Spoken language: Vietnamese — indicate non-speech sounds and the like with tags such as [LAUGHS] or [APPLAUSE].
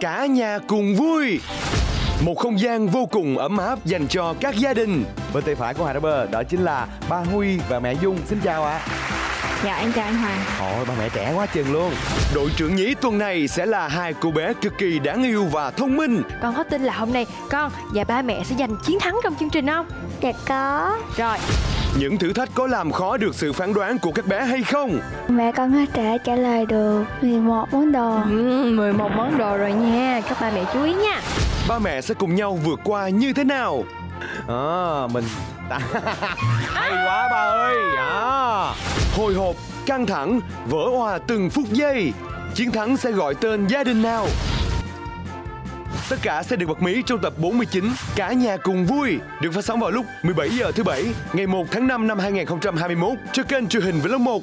Cả nhà cùng vui. Một không gian vô cùng ấm áp dành cho các gia đình. Bên tay phải của Hà Bơ đó chính là ba Huy và mẹ Dung. Xin chào ạ. Dạ em chào anh Hoàng. Ôi ba mẹ trẻ quá chừng luôn. Đội trưởng nhí tuần này sẽ là hai cô bé cực kỳ đáng yêu và thông minh. Con có tin là hôm nay con và ba mẹ sẽ giành chiến thắng trong chương trình không? Dạ có. Rồi Những thử thách có làm khó được sự phán đoán của các bé hay không? Mẹ con có thể trả lời được 11 món đồ ừ, 11 món đồ rồi nha Các ba mẹ chú ý nha Ba mẹ sẽ cùng nhau vượt qua như thế nào? à, Mình [LAUGHS] Hay quá ba ơi à. Hồi hộp, căng thẳng, vỡ òa từng phút giây Chiến thắng sẽ gọi tên gia đình nào? Tất cả sẽ được bật mí trong tập 49 Cả nhà cùng vui Được phát sóng vào lúc 17 giờ thứ bảy, Ngày 1 tháng 5 năm 2021 Trên kênh truyền hình Vlog 1